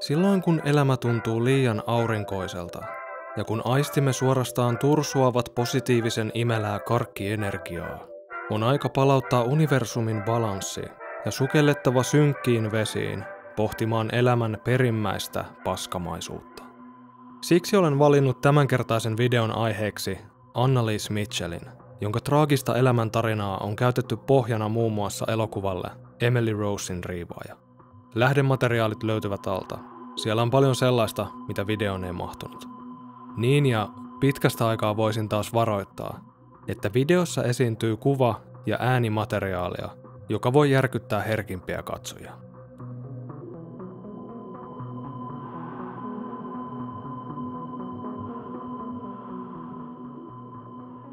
Silloin kun elämä tuntuu liian aurinkoiselta ja kun aistimme suorastaan tursuavat positiivisen imelää karkkienergiaa, on aika palauttaa universumin balanssi ja sukellettava synkkiin vesiin pohtimaan elämän perimmäistä paskamaisuutta. Siksi olen valinnut tämänkertaisen videon aiheeksi Annalise Mitchellin, jonka traagista elämäntarinaa on käytetty pohjana muun muassa elokuvalle Emily Rosein riivaaja. Lähdemateriaalit löytyvät alta. Siellä on paljon sellaista, mitä videoon ei mahtunut. Niin ja pitkästä aikaa voisin taas varoittaa, että videossa esiintyy kuva- ja äänimateriaalia, joka voi järkyttää herkimpiä katsojia.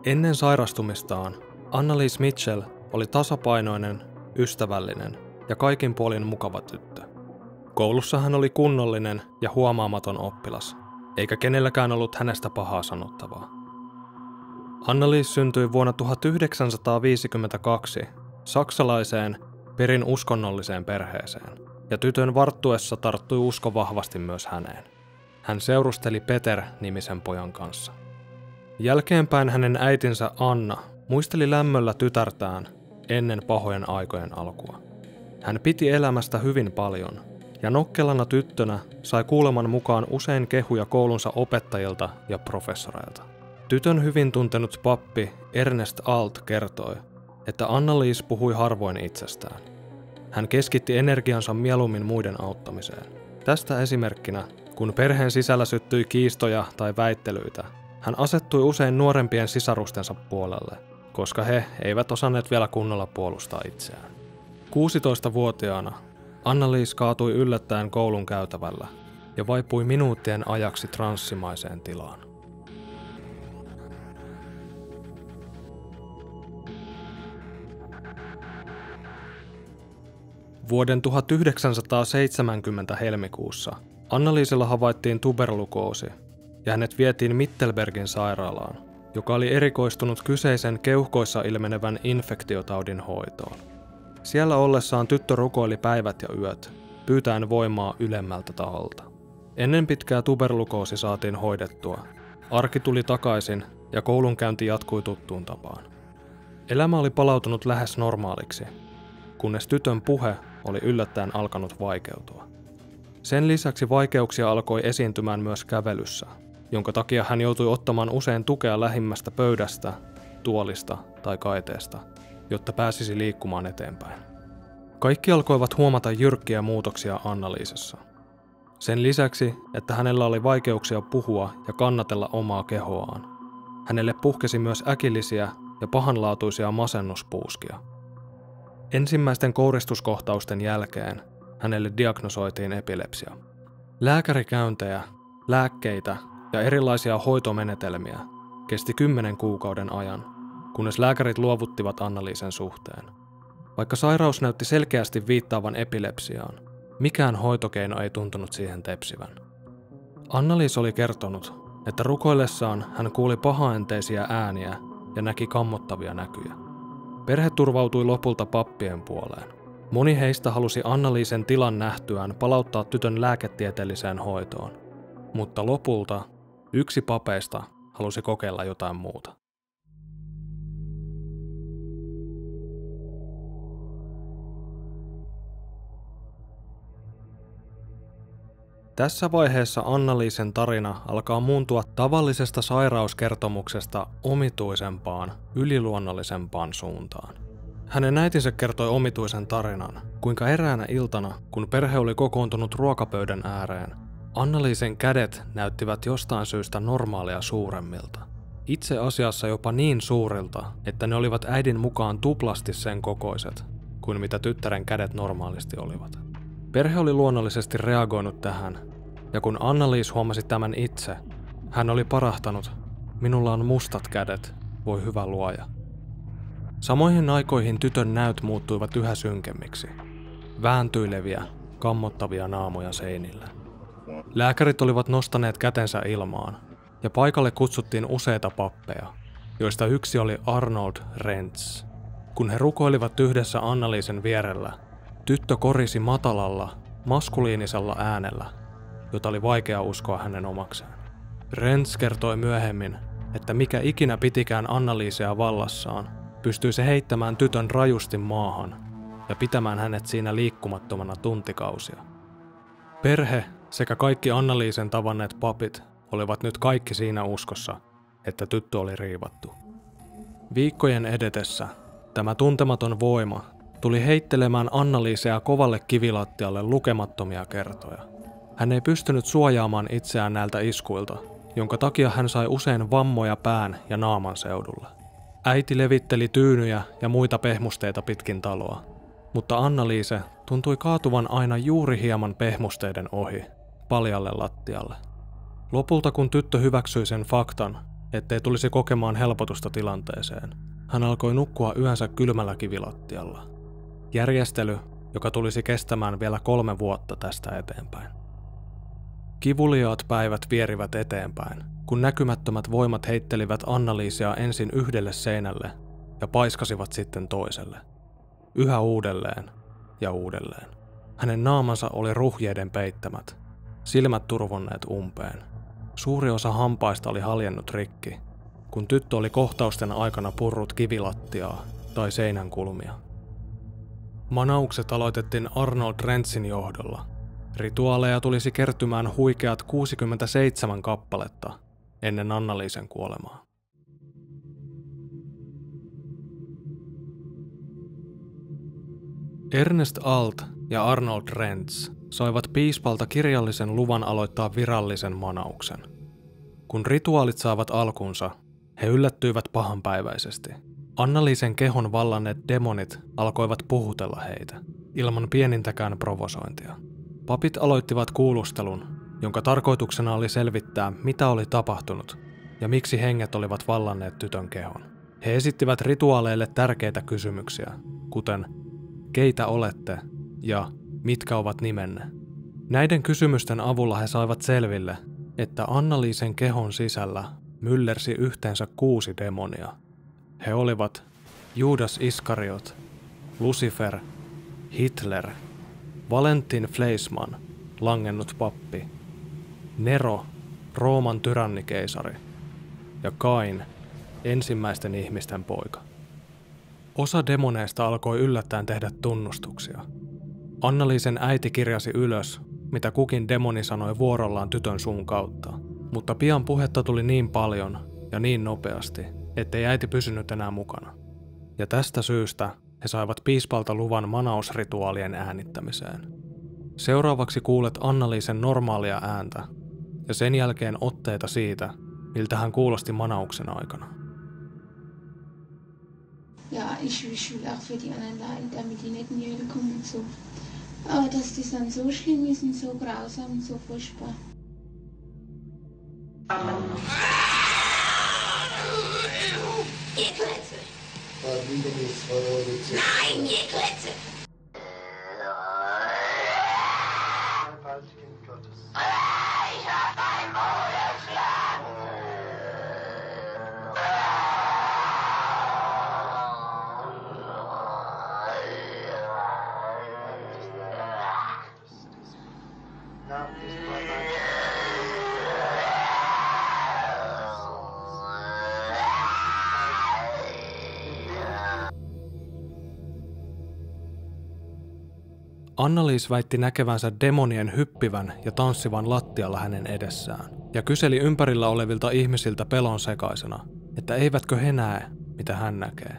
Ennen sairastumistaan Annalise Mitchell oli tasapainoinen, ystävällinen ja kaikin puolin mukava tyttö. Koulussa hän oli kunnollinen ja huomaamaton oppilas, eikä kenelläkään ollut hänestä pahaa sanottavaa. Annalise syntyi vuonna 1952 saksalaiseen perin uskonnolliseen perheeseen, ja tytön varttuessa tarttui usko vahvasti myös häneen. Hän seurusteli Peter-nimisen pojan kanssa. Jälkeenpäin hänen äitinsä Anna muisteli lämmöllä tytärtään ennen pahojen aikojen alkua. Hän piti elämästä hyvin paljon, ja nokkelana tyttönä sai kuuleman mukaan usein kehuja koulunsa opettajilta ja professoreilta. Tytön hyvin tuntenut pappi Ernest Alt kertoi, että Anna-Liis puhui harvoin itsestään. Hän keskitti energiansa mieluummin muiden auttamiseen. Tästä esimerkkinä, kun perheen sisällä syttyi kiistoja tai väittelyitä, hän asettui usein nuorempien sisarustensa puolelle, koska he eivät osanneet vielä kunnolla puolustaa itseään. 16-vuotiaana Anna-Liis kaatui yllättäen koulun käytävällä ja vaipui minuuttien ajaksi transsimaiseen tilaan. Vuoden 1970 helmikuussa Annaliisella havaittiin tuberlukoosi ja hänet vietiin Mittelbergin sairaalaan, joka oli erikoistunut kyseisen keuhkoissa ilmenevän infektiotaudin hoitoon. Siellä ollessaan tyttö rukoili päivät ja yöt, pyytäen voimaa ylemmältä taholta. Ennen pitkää tuberlukoosi saatiin hoidettua. Arki tuli takaisin ja koulunkäynti jatkui tuttuun tapaan. Elämä oli palautunut lähes normaaliksi, kunnes tytön puhe oli yllättäen alkanut vaikeutua. Sen lisäksi vaikeuksia alkoi esiintymään myös kävelyssä, jonka takia hän joutui ottamaan usein tukea lähimmästä pöydästä, tuolista tai kaiteesta, jotta pääsisi liikkumaan eteenpäin. Kaikki alkoivat huomata jyrkkiä muutoksia Annaliisessa. Sen lisäksi, että hänellä oli vaikeuksia puhua ja kannatella omaa kehoaan, hänelle puhkesi myös äkillisiä ja pahanlaatuisia masennuspuuskia. Ensimmäisten kouristuskohtausten jälkeen hänelle diagnosoitiin epilepsia. Lääkärikäyntejä, lääkkeitä ja erilaisia hoitomenetelmiä kesti kymmenen kuukauden ajan, kunnes lääkärit luovuttivat Annaliisen suhteen. Vaikka sairaus näytti selkeästi viittaavan epilepsiaan, mikään hoitokeino ei tuntunut siihen tepsivän. Annaliis oli kertonut, että rukoillessaan hän kuuli pahaenteisiä ääniä ja näki kammottavia näkyjä. Perhe turvautui lopulta pappien puoleen. Moni heistä halusi Annaliisen tilan nähtyään palauttaa tytön lääketieteelliseen hoitoon, mutta lopulta yksi papeista halusi kokeilla jotain muuta. Tässä vaiheessa Annaliisen tarina alkaa muuntua tavallisesta sairauskertomuksesta omituisempaan, yliluonnollisempaan suuntaan. Hänen äitinsä kertoi omituisen tarinan, kuinka eräänä iltana, kun perhe oli kokoontunut ruokapöydän ääreen, Annaliisen kädet näyttivät jostain syystä normaalia suuremmilta. Itse asiassa jopa niin suurilta, että ne olivat äidin mukaan tuplasti sen kokoiset, kuin mitä tyttären kädet normaalisti olivat. Perhe oli luonnollisesti reagoinut tähän, ja kun Annaliis huomasi tämän itse, hän oli parahtanut, minulla on mustat kädet, voi hyvä luoja. Samoihin aikoihin tytön näyt muuttuivat yhä synkemmiksi. Vääntyileviä, kammottavia naamoja seinillä. Lääkärit olivat nostaneet kätensä ilmaan, ja paikalle kutsuttiin useita pappeja, joista yksi oli Arnold Rentz. Kun he rukoilivat yhdessä Annaliisen vierellä, tyttö korisi matalalla, maskuliinisella äänellä, jota oli vaikea uskoa hänen omakseen. Rents kertoi myöhemmin, että mikä ikinä pitikään Annaliisea vallassaan, pystyi se heittämään tytön rajusti maahan ja pitämään hänet siinä liikkumattomana tuntikausia. Perhe sekä kaikki Annaliisen tavanneet papit olivat nyt kaikki siinä uskossa, että tyttö oli riivattu. Viikkojen edetessä tämä tuntematon voima tuli heittelemään Annaliisea kovalle kivilattialle lukemattomia kertoja. Hän ei pystynyt suojaamaan itseään näiltä iskuilta, jonka takia hän sai usein vammoja pään ja naaman seudulla. Äiti levitteli tyynyjä ja muita pehmusteita pitkin taloa, mutta Anna-Liise tuntui kaatuvan aina juuri hieman pehmusteiden ohi, paljalle lattialle. Lopulta kun tyttö hyväksyi sen faktan, ettei tulisi kokemaan helpotusta tilanteeseen, hän alkoi nukkua yönsä kylmällä kivilattialla. Järjestely, joka tulisi kestämään vielä kolme vuotta tästä eteenpäin. Kivuliaat päivät vierivät eteenpäin, kun näkymättömät voimat heittelivät Annaliisia ensin yhdelle seinälle ja paiskasivat sitten toiselle. Yhä uudelleen ja uudelleen. Hänen naamansa oli ruhjeiden peittämät, silmät turvonneet umpeen. Suuri osa hampaista oli haljennut rikki, kun tyttö oli kohtausten aikana purrut kivilattiaa tai seinän kulmia. Manaukset aloitettiin Arnold Rentsin johdolla. Rituaaleja tulisi kertymään huikeat 67 kappaletta ennen Annaliisen kuolemaa. Ernest Alt ja Arnold Rentz saivat piispalta kirjallisen luvan aloittaa virallisen manauksen. Kun rituaalit saavat alkunsa, he yllättyivät pahanpäiväisesti. Annaliisen kehon vallanneet demonit alkoivat puhutella heitä, ilman pienintäkään provosointia. Papit aloittivat kuulustelun, jonka tarkoituksena oli selvittää, mitä oli tapahtunut ja miksi henget olivat vallanneet tytön kehon. He esittivät rituaaleille tärkeitä kysymyksiä, kuten keitä olette ja mitkä ovat nimenne. Näiden kysymysten avulla he saivat selville, että Annaliisen kehon sisällä myllersi yhteensä kuusi demonia. He olivat Judas Iskariot, Lucifer, Hitler, Valentin Fleisman, langennut pappi, Nero, Rooman tyrannikeisari ja Kain, ensimmäisten ihmisten poika. Osa demoneista alkoi yllättäen tehdä tunnustuksia. Annaliisen äiti kirjasi ylös, mitä kukin demoni sanoi vuorollaan tytön suun kautta, mutta pian puhetta tuli niin paljon ja niin nopeasti, ettei äiti pysynyt enää mukana. Ja tästä syystä he saivat piispalta luvan manausrituaalien äänittämiseen. Seuraavaksi kuulet Annaliisen normaalia ääntä ja sen jälkeen otteita siitä, miltä hän kuulosti manauksen aikana. Ja, ich, auch für die anderen Leute, damit die nicht die kommen und so. Aber dass das dann so schlimm ist und so grausam und so furchtbar. Nein, Nie klecę! Padnij do mnie! Annaliis väitti näkevänsä demonien hyppivän ja tanssivan lattialla hänen edessään, ja kyseli ympärillä olevilta ihmisiltä pelon sekaisena, että eivätkö he näe, mitä hän näkee.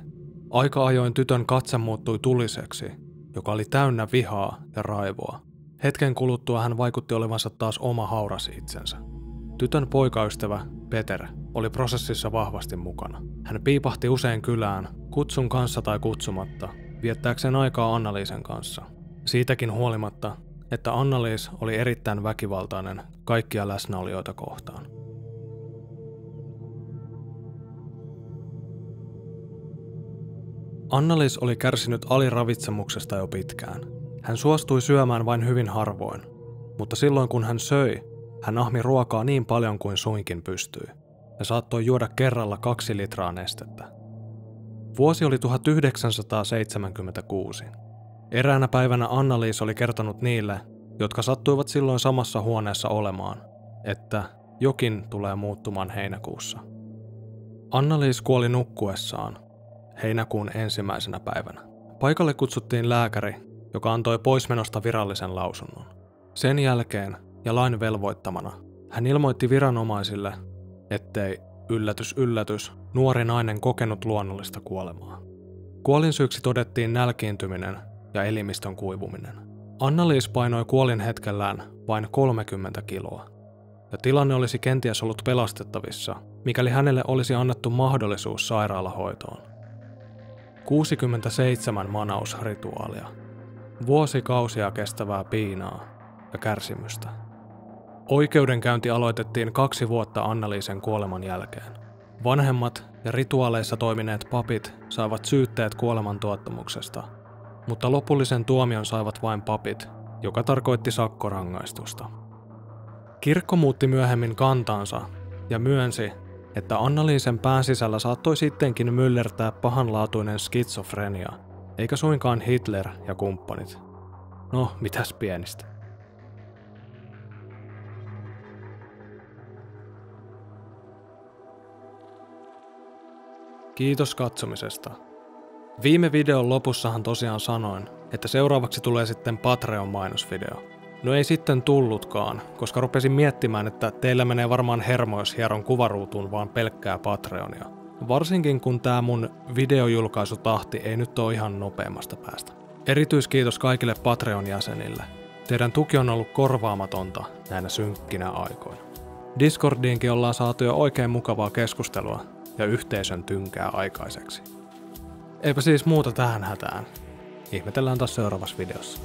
Aika ajoin tytön katse muuttui tuliseksi, joka oli täynnä vihaa ja raivoa. Hetken kuluttua hän vaikutti olevansa taas oma haurasi itsensä. Tytön poikaystävä, Peter, oli prosessissa vahvasti mukana. Hän piipahti usein kylään, kutsun kanssa tai kutsumatta, viettääkseen aikaa Annaliisen kanssa – Siitäkin huolimatta, että Annaliis oli erittäin väkivaltainen kaikkia läsnäolijoita kohtaan. Annaliis oli kärsinyt aliravitsemuksesta jo pitkään. Hän suostui syömään vain hyvin harvoin, mutta silloin kun hän söi, hän ahmi ruokaa niin paljon kuin suinkin pystyi ja saattoi juoda kerralla kaksi litraa nestettä. Vuosi oli 1976. Eräänä päivänä Annaliis oli kertonut niille, jotka sattuivat silloin samassa huoneessa olemaan, että jokin tulee muuttumaan heinäkuussa. Anna-Liis kuoli nukkuessaan heinäkuun ensimmäisenä päivänä. Paikalle kutsuttiin lääkäri, joka antoi poismenosta virallisen lausunnon. Sen jälkeen ja lain velvoittamana hän ilmoitti viranomaisille, ettei yllätys yllätys nuori nainen kokenut luonnollista kuolemaa. Kuolinsyyksi todettiin nälkiintyminen ja elimistön kuivuminen. Anna-Liis painoi kuolin hetkellään vain 30 kiloa, ja tilanne olisi kenties ollut pelastettavissa, mikäli hänelle olisi annettu mahdollisuus sairaalahoitoon. 67 manausrituaalia, vuosikausia kestävää piinaa ja kärsimystä. Oikeudenkäynti aloitettiin kaksi vuotta Annaliisen kuoleman jälkeen. Vanhemmat ja rituaaleissa toimineet papit saivat syytteet kuolemantuottamuksesta, mutta lopullisen tuomion saivat vain papit, joka tarkoitti sakkorangaistusta. Kirkko muutti myöhemmin kantaansa ja myönsi, että Annaliisen pään sisällä saattoi sittenkin myllertää pahanlaatuinen skitsofrenia, eikä suinkaan Hitler ja kumppanit. No, mitäs pienistä. Kiitos katsomisesta. Viime videon lopussahan tosiaan sanoin, että seuraavaksi tulee sitten Patreon-mainosvideo. No ei sitten tullutkaan, koska rupesin miettimään, että teillä menee varmaan hermo, jos hieron kuvaruutuun vaan pelkkää Patreonia. Varsinkin kun tämä mun videojulkaisutahti ei nyt ole ihan nopeammasta päästä. Erityiskiitos kaikille Patreon-jäsenille. Teidän tuki on ollut korvaamatonta näinä synkkinä aikoina. Discordiinkin ollaan saatu jo oikein mukavaa keskustelua ja yhteisön tynkää aikaiseksi. Eipä siis muuta tähän hätään. Ihmetellään taas seuraavassa videossa.